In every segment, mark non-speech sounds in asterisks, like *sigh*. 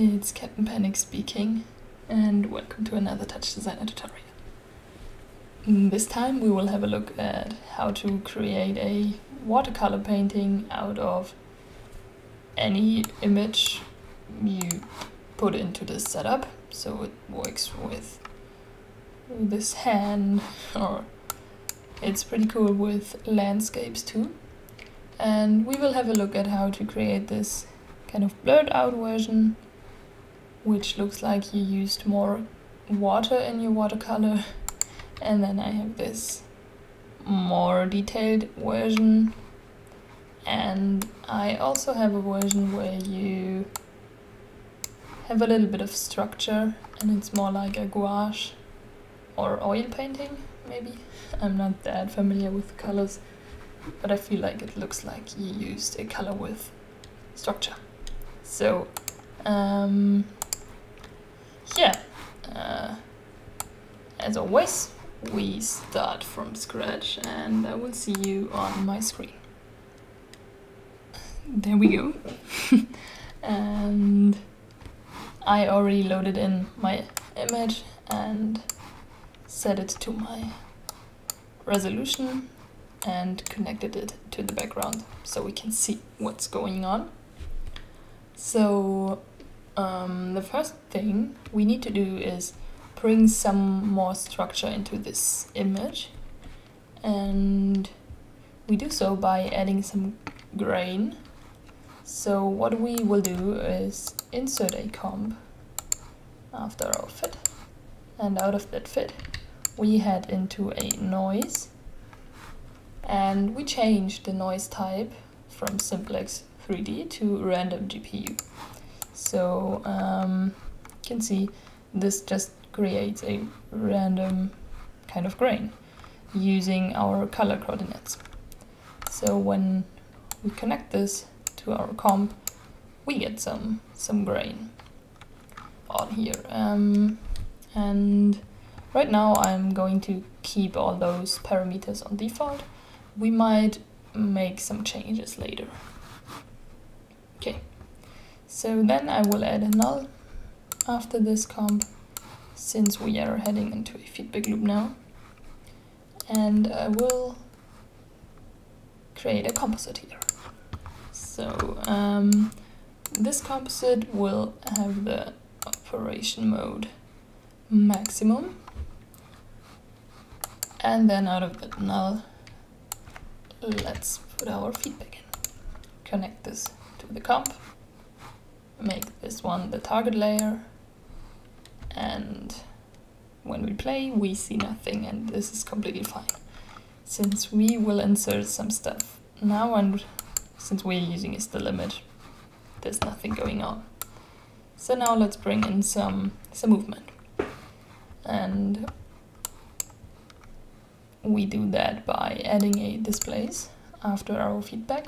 Henning speaking and welcome to another Touch Designer tutorial. Mm, this time we will have a look at how to create a watercolor painting out of any image you put into this setup. So it works with this hand *laughs* or it's pretty cool with landscapes too. And we will have a look at how to create this kind of blurred out version which looks like you used more water in your watercolor and then I have this more detailed version. And I also have a version where you have a little bit of structure and it's more like a gouache or oil painting maybe. I'm not that familiar with colors but I feel like it looks like you used a color with structure. So, um, yeah, uh, as always, we start from scratch and I will see you on my screen. There we go. *laughs* and I already loaded in my image and set it to my resolution and connected it to the background so we can see what's going on. So um, the first thing we need to do is bring some more structure into this image and we do so by adding some grain. So what we will do is insert a comp after our fit and out of that fit we head into a noise and we change the noise type from simplex 3D to random GPU. So um, you can see this just creates a random kind of grain using our color coordinates. So when we connect this to our comp, we get some some grain on here. Um, and right now I'm going to keep all those parameters on default. We might make some changes later. So then I will add a null after this comp since we are heading into a feedback loop now. And I will create a composite here. So um, this composite will have the operation mode maximum. And then out of that null, let's put our feedback in. Connect this to the comp, make this one the target layer, and when we play we see nothing and this is completely fine. Since we will insert some stuff now and since we're using a still image, there's nothing going on. So now let's bring in some, some movement. And we do that by adding a displace after our feedback.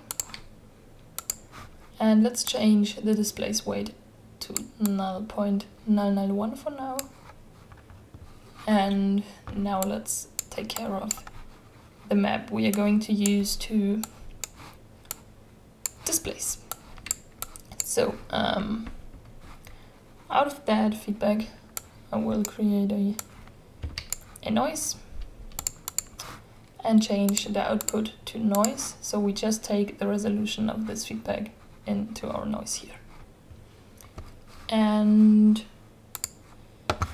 And let's change the displace weight to null point null null one for now. And now let's take care of the map we are going to use to displace. So um, out of that feedback, I will create a, a noise and change the output to noise. So we just take the resolution of this feedback into our noise here. And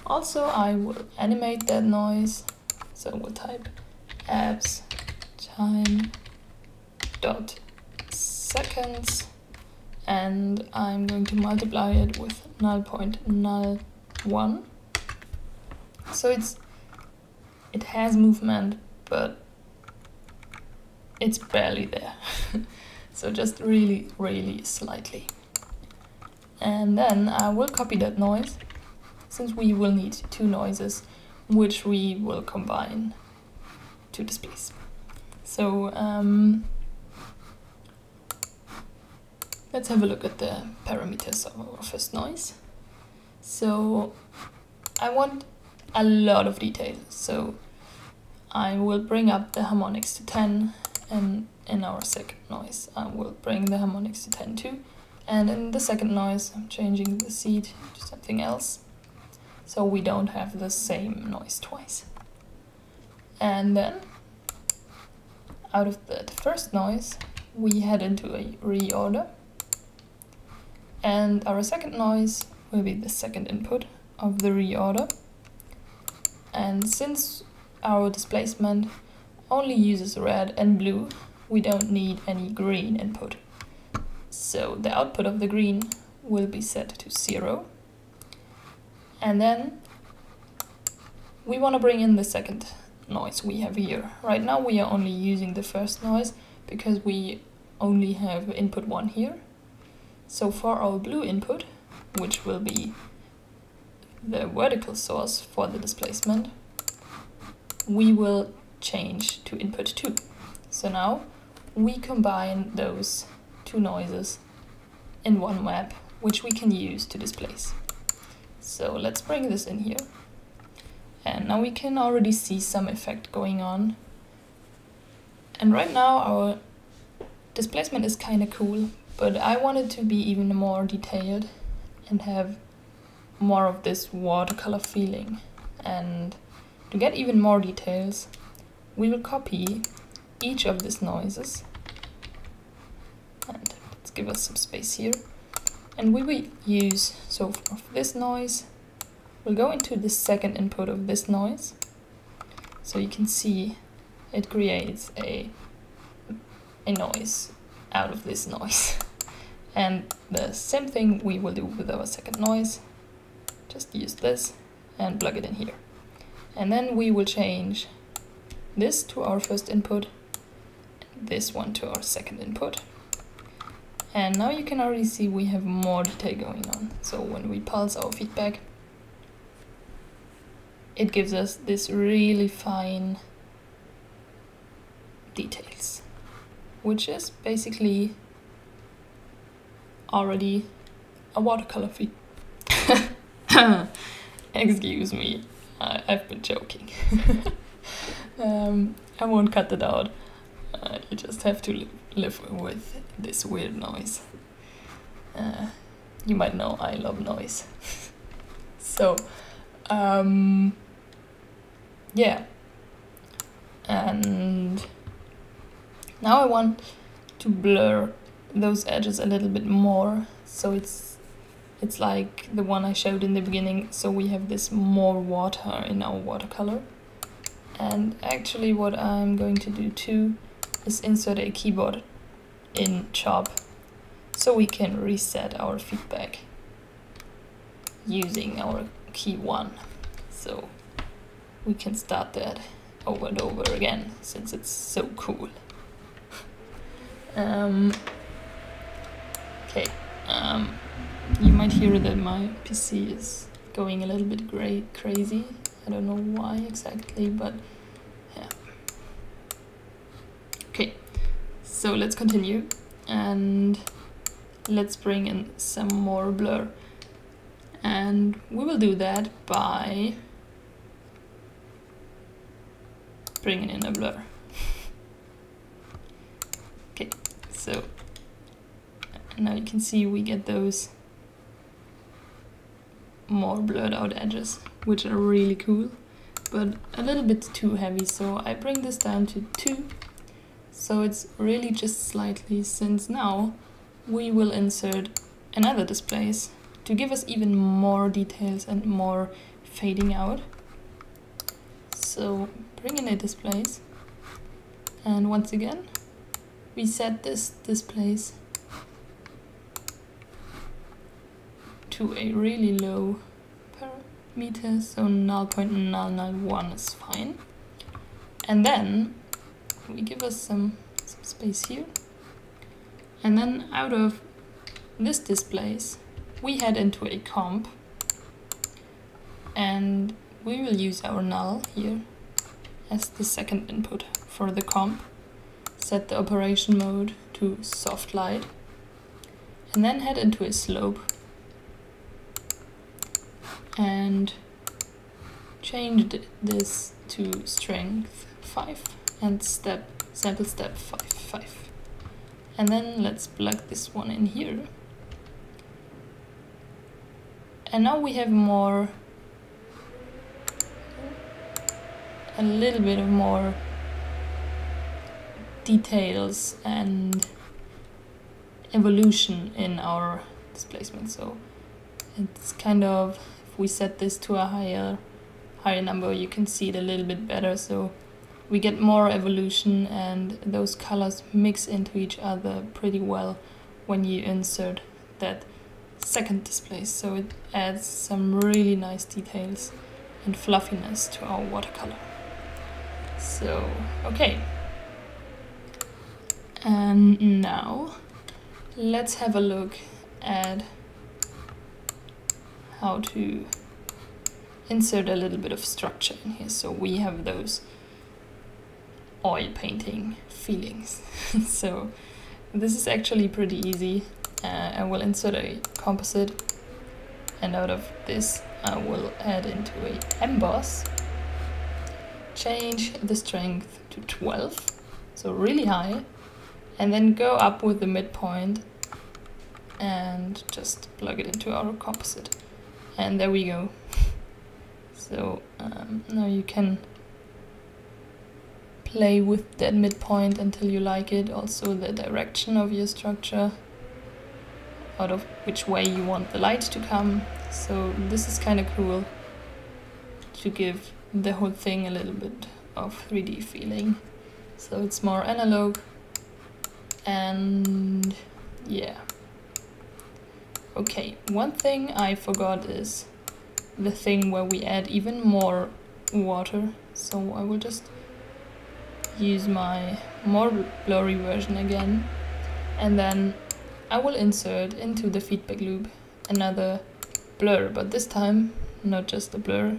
also I will animate that noise. So we'll type abs time dot seconds and I'm going to multiply it with null point null one. So it's it has movement, but it's barely there. *laughs* So just really, really slightly. And then I will copy that noise, since we will need two noises, which we will combine to displace. So um, let's have a look at the parameters of our first noise. So I want a lot of detail, so I will bring up the harmonics to 10 and in our second noise I will bring the harmonics to 10 too And in the second noise, I'm changing the seed to something else. So we don't have the same noise twice. And then, out of the, the first noise, we head into a reorder. And our second noise will be the second input of the reorder. And since our displacement only uses red and blue, we don't need any green input. So the output of the green will be set to zero. And then we want to bring in the second noise we have here. Right now we are only using the first noise because we only have input one here. So for our blue input, which will be the vertical source for the displacement, we will change to input 2. So now we combine those two noises in one map, which we can use to displace. So let's bring this in here. And now we can already see some effect going on. And right now our displacement is kind of cool, but I want it to be even more detailed and have more of this watercolor feeling. And to get even more details, we will copy each of these noises give us some space here. And we will use so for this noise. We'll go into the second input of this noise. So you can see it creates a a noise out of this noise. *laughs* And the same thing we will do with our second noise. Just use this and plug it in here. And then we will change this to our first input this one to our second input. And now you can already see we have more detail going on. So when we pulse our feedback, it gives us this really fine details, which is basically already a watercolor feed. *laughs* Excuse me, I, have been joking. *laughs* um, I won't cut it out. Uh, you just have to li live with this weird noise. Uh, you might know I love noise. *laughs* so, um, yeah. And now I want to blur those edges a little bit more so it's it's like the one I showed in the beginning so we have this more water in our watercolor and actually what I'm going to do too is insert a keyboard in Chop so we can reset our feedback using our key 1. So we can start that over and over again since it's so cool. um, okay, um, you might hear that my PC is going a little bit crazy. I don't know why exactly, but Okay, so let's continue and let's bring in some more blur. And we will do that by bringing in a blur. *laughs* okay, so now you can see we get those more blurred out edges, which are really cool, but a little bit too heavy. So I bring this down to two so it's really just slightly since now we will insert another displace to give us even more details and more fading out. So bring in a displace and once again we set this displace to a really low parameter so 0.001 is fine and then we give us some, some space here. And then out of this displace, we head into a comp and we will use our null here as the second input for the comp. Set the operation mode to soft light and then head into a slope and change this to strength 5 and step sample step 5 5 and then let's plug this one in here And now we have more, a little bit of more details and evolution in our displacement. So it's kind of, if we set this to a higher, higher number, you can see it a little bit better. So we get more evolution and those colors mix into each other pretty well when you insert that second display So it adds some really nice details and fluffiness to our watercolor. So, okay. And now let's have a look at how to insert a little bit of structure in here. So we have those oil painting feelings. *laughs* so this is actually pretty easy. Uh, I will insert a composite and out of this I will add into a emboss. Change the strength to 12, so really high, and then go up with the midpoint and just plug it into our composite. And there we go. *laughs* So um, now you can play with that midpoint until you like it. Also the direction of your structure, out of which way you want the light to come. So this is kind of cool to give the whole thing a little bit of 3D feeling. So it's more analog and yeah. Okay, one thing I forgot is the thing where we add even more water. So I will just use my more blurry version again. And then I will insert into the feedback loop another blur but this time not just a blur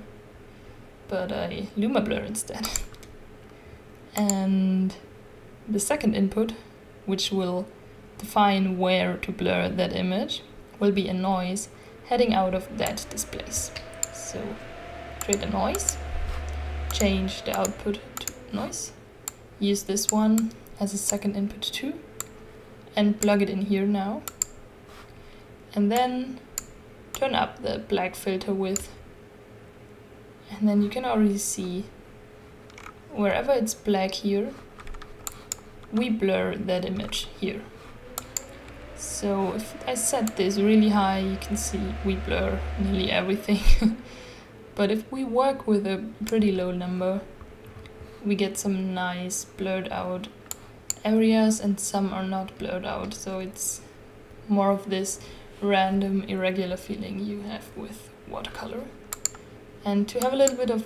but a luma blur instead. *laughs* And the second input which will define where to blur that image will be a noise heading out of that displace. So create a noise change the output to noise use this one as a second input too and plug it in here now. And then turn up the black filter width and then you can already see wherever it's black here we blur that image here. So if I set this really high you can see we blur nearly everything. *laughs* But if we work with a pretty low number we get some nice blurred out areas and some are not blurred out so it's more of this random irregular feeling you have with watercolor and to have a little bit of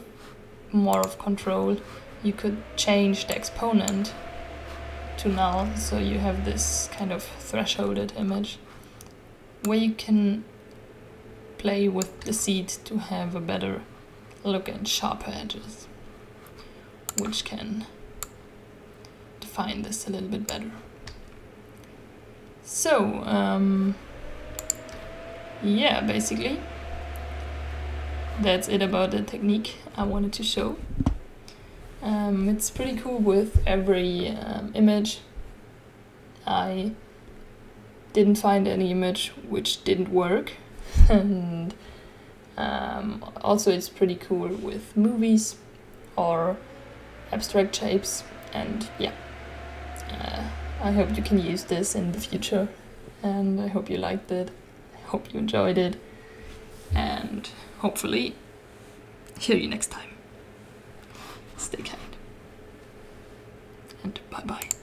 more of control you could change the exponent to null so you have this kind of thresholded image where you can play with the seed to have a better look and sharper edges which can define this a little bit better. So, um, yeah, basically, that's it about the technique I wanted to show. Um, it's pretty cool with every um, image. I didn't find any image which didn't work. *laughs* and um, also it's pretty cool with movies or abstract shapes and yeah. Uh, I hope you can use this in the future and I hope you liked it. I hope you enjoyed it and hopefully hear you next time. Stay kind. And bye bye